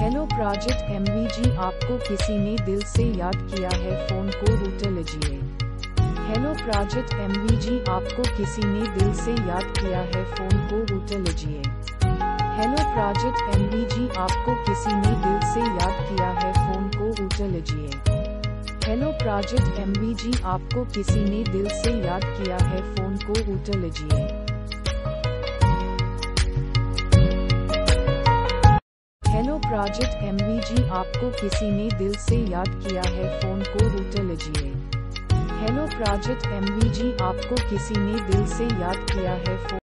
Hello project एमवीजी आपको किसी ने दिल से याद किया है, फ़ोन को उठा लीजिए। हेलो प्रोजेक्ट एमवीजी आपको किसी ने दिल से याद किया है, फ़ोन को उठा लीजिए। हेलो प्रोजेक्ट एमवीजी आपको किसी ने दिल से याद किया है, फ़ोन को उठा लीजिए। हेलो प्रोजेक्ट एमवीजी आपको किसी ने दिल से याद किया है, फ़ोन को उठा लीजिए। प्रोजेक्ट एमवीजी आपको किसी ने दिल से याद किया है, फ़ोन को उठा लीजिए। हेलो प्रोजेक्ट एमवीजी आपको किसी ने दिल से याद किया है फ़ोन